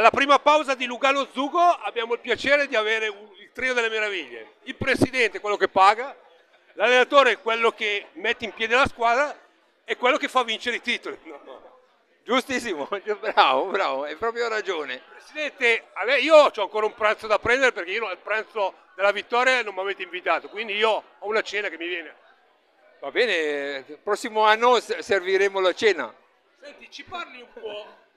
Alla prima pausa di Lugano Zugo abbiamo il piacere di avere il trio delle meraviglie. Il presidente è quello che paga, l'allenatore è quello che mette in piedi la squadra e quello che fa vincere i titoli. No. Giustissimo, bravo, bravo, hai proprio ragione. Presidente, io ho ancora un pranzo da prendere perché io al pranzo della vittoria non mi avete invitato, quindi io ho una cena che mi viene. Va bene, il prossimo anno serviremo la cena. Senti, ci parli un po'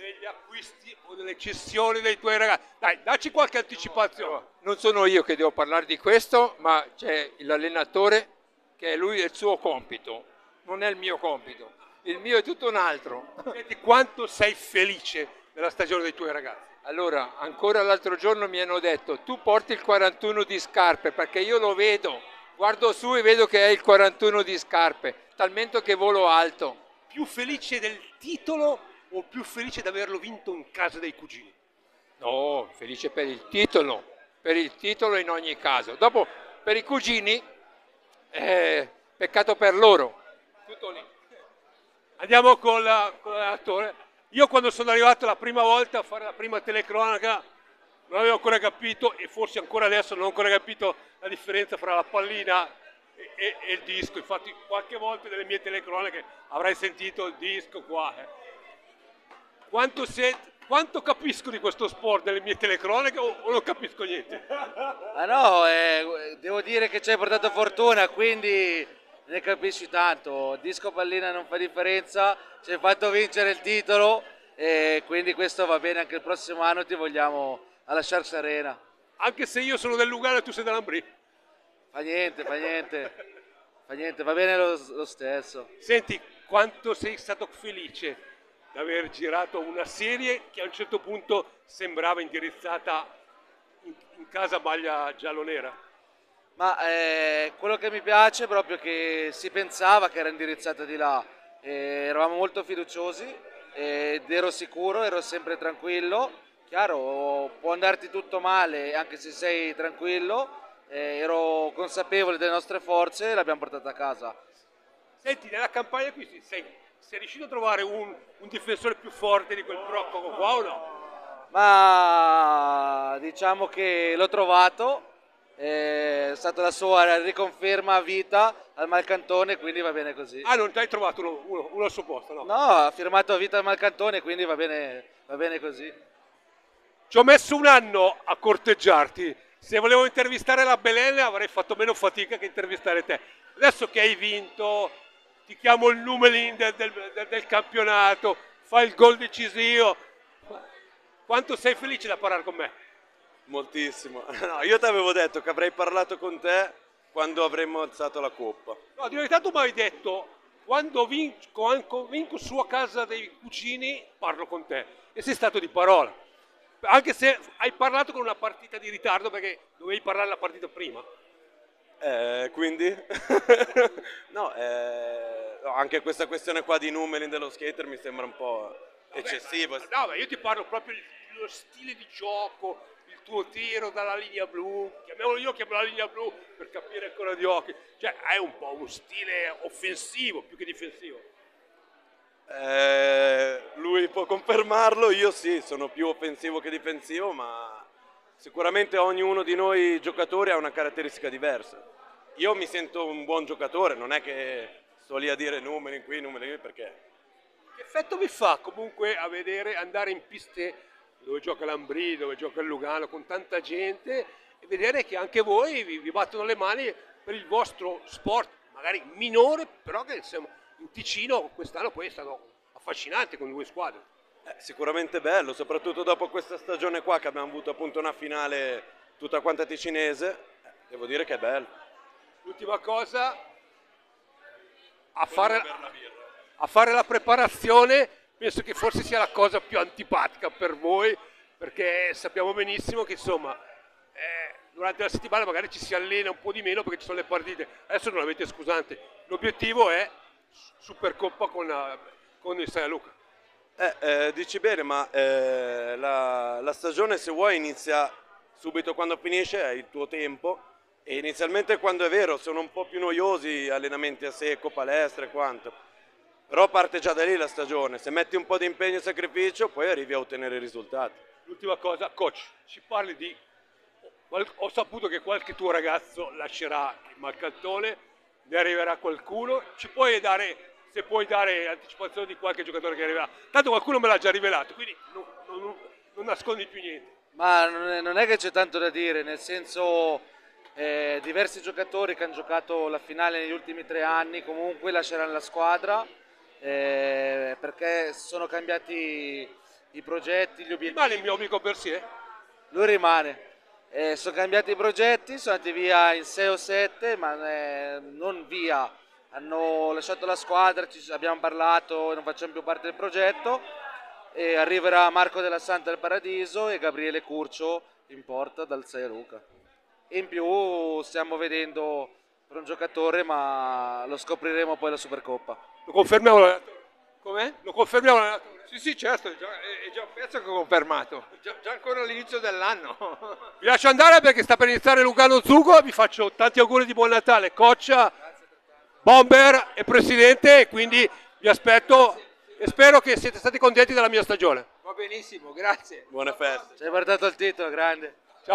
degli acquisti o delle cessioni dei tuoi ragazzi? Dai, dacci qualche anticipazione. Non sono io che devo parlare di questo, ma c'è l'allenatore che è lui è il suo compito, non è il mio compito. Il mio è tutto un altro. Senti, quanto sei felice della stagione dei tuoi ragazzi? Allora, ancora l'altro giorno mi hanno detto tu porti il 41 di scarpe perché io lo vedo, guardo su e vedo che è il 41 di scarpe, talmente che volo alto. Più felice del titolo o più felice di averlo vinto in casa dei cugini? No, felice per il titolo, per il titolo in ogni caso. Dopo, per i cugini, eh, peccato per loro. Tutto lì. Andiamo con, la- con l'attore. Io quando sono arrivato la prima volta a fare la prima telecronaca non avevo ancora capito e forse ancora adesso non ho ancora capito la differenza fra la pallina e, e- e il disco. Infatti qualche volta nelle mie telecronache avrai sentito il disco qua. eh. Quanto, se- quanto capisco di questo sport nelle mie telecronache o, o non capisco niente? Ah no, eh, devo dire che ci hai portato fortuna, quindi ne capisci tanto. Disco pallina non fa differenza, ci hai fatto vincere il titolo e quindi questo va bene anche il prossimo anno ti vogliamo alla Sharks Arena. Anche se io sono del Lugano e tu sei dell'Ambrì. Fa niente, fa niente, fa niente, va bene lo, lo stesso. Senti, quanto sei stato felice di aver girato una serie che a un certo punto sembrava indirizzata in, in casa maglia giallo-nera. Ma eh, quello che mi piace è proprio che si pensava che era indirizzata di là, e eravamo molto fiduciosi ed ero sicuro, ero sempre tranquillo. Chiaro, può andarti tutto male anche se sei tranquillo, eh, ero consapevole delle nostre forze e l'abbiamo portata a casa. Senti, nella campagna qui sei, sei riuscito a trovare un, un difensore più forte di quel Brocco qua o no? Ma diciamo che l'ho trovato, è stata la sua riconferma a vita al Malcantone, quindi va bene così. Ah, non ti hai trovato uno, uno- uno al suo posto, no? No, ha firmato a vita al Malcantone, quindi va bene, va bene così. Ci ho messo un anno a corteggiarti. Se volevo intervistare la Belen avrei fatto meno fatica che intervistare te. Adesso che hai vinto, ti chiamo il Numelin del, del- del- campionato, fai il gol decisivo. Quanto sei felice da parlare con me? Moltissimo. No, io ti avevo detto che avrei parlato con te quando avremmo alzato la coppa. No, di verità tu mi hai detto, quando vinco, vinco su a casa dei cugini, parlo con te. E sei stato di parola. Anche se hai parlato con una partita di ritardo perché dovevi parlare la partita prima. Eh, quindi? no, eh, anche questa questione qua di numeri dello skater mi sembra un po' eccessivo. No, ma io ti parlo proprio dello stile di gioco, il tuo tiro dalla linea blu, chiamiamolo io chiamo la linea blu per capire ancora di occhi. Cioè, è un po' uno stile offensivo più che difensivo. Eh, lui può confermarlo, io sì, sono più offensivo che difensivo, ma sicuramente ognuno di noi giocatori ha una caratteristica diversa. Io mi sento un buon giocatore, non è che sto lì a dire numeri qui, numeri lì, perché Che effetto vi fa comunque a vedere andare in piste dove gioca l'Ambrì, dove gioca il Lugano, con tanta gente e vedere che anche voi vi, vi battono le mani per il vostro sport, magari minore, però che insomma in Ticino quest'anno poi è stato affascinante con due squadre. È sicuramente bello, soprattutto dopo questa stagione qua che abbiamo avuto appunto una finale tutta quanta ticinese, eh, devo dire che è bello. L'ultima cosa, a fare, a fare la preparazione penso che forse sia la cosa più antipatica per voi, perché sappiamo benissimo che insomma eh, durante la settimana magari ci si allena un po' di meno perché ci sono le partite. Adesso non avete scusante, l'obiettivo è Supercoppa con, la- con il Santa Luca. Eh, eh, dici bene, ma eh, la, la stagione se vuoi inizia subito quando finisce, hai il tuo tempo e inizialmente quando è vero sono un po' più noiosi allenamenti a secco, palestre e quanto. Però parte già da lì la stagione, se metti un po' di impegno e sacrificio poi arrivi a ottenere risultati. L'ultima cosa, coach, ci parli di... Ho saputo che qualche tuo ragazzo lascerà il Malcantone, ne arriverà qualcuno, ci puoi dare, se puoi dare anticipazione di qualche giocatore che arriverà. Tanto qualcuno me l'ha già rivelato, quindi non, non, non nascondi più niente. Ma non è, che c'è tanto da dire, nel senso eh, diversi giocatori che hanno giocato la finale negli ultimi tre anni comunque lasceranno la squadra eh, perché sono cambiati i progetti, gli obiettivi. Rimane il mio amico Bersier? Lui rimane. Eh, sono cambiati i progetti, sono andati via in 6 o 7, ma eh, non via. Hanno lasciato la squadra, ci abbiamo parlato, non facciamo più parte del progetto. E arriverà Marco della Santa del Paradiso e Gabriele Curcio in porta dal 6 Luca. In più stiamo vedendo per un giocatore, ma lo scopriremo poi alla Supercoppa. Lo confermiamo l'allenatore? Com'è? Lo confermiamo l'allenatore? Sì, sì, certo, è già, è già un pezzo che ho confermato, già, già ancora all'inizio dell'anno. Vi lascio andare perché sta per iniziare Lugano Zugo, vi faccio tanti auguri di buon Natale, Coccia, Bomber e Presidente, e quindi vi aspetto e spero che siete stati contenti della mia stagione. Va benissimo, grazie. Buone feste. Ci hai portato il titolo, grande.